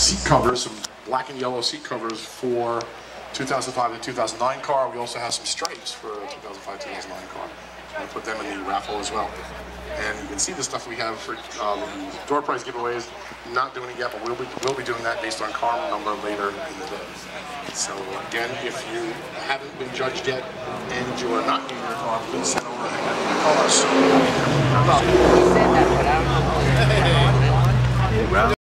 seat covers, some black and yellow seat covers for 2005 to 2009 car. We also have some stripes for 2005 to 2009 car. I'm put them in the raffle as well. And you can see the stuff we have for um, door prize giveaways. Not doing it yet, but we'll be, we'll be doing that based on car number later in the day. So again, if you haven't been judged yet and you are not getting your car, please send over and call us.